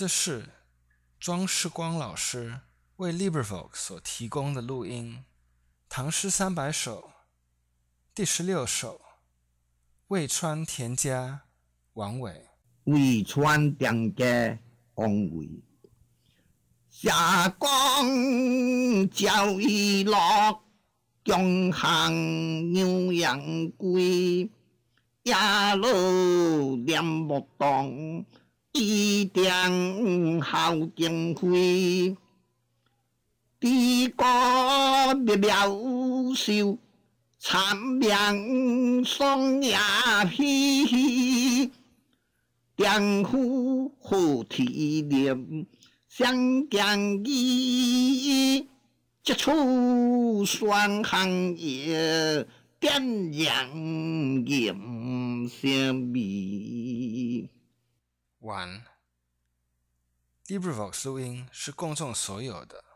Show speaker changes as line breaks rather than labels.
这是庄世光老师为 LibriVox 所提供的录音，《唐诗三百首》第十六首《渭川田家》王维。
渭川田家王维，霞光照日落，江行牛羊归，夜路念木动。一点好灯辉，地歌灭了秀，残命霜叶稀。江湖好体面，相见意，接触双行业，点样影相迷。
完。LibriVox 录音是公众所有的。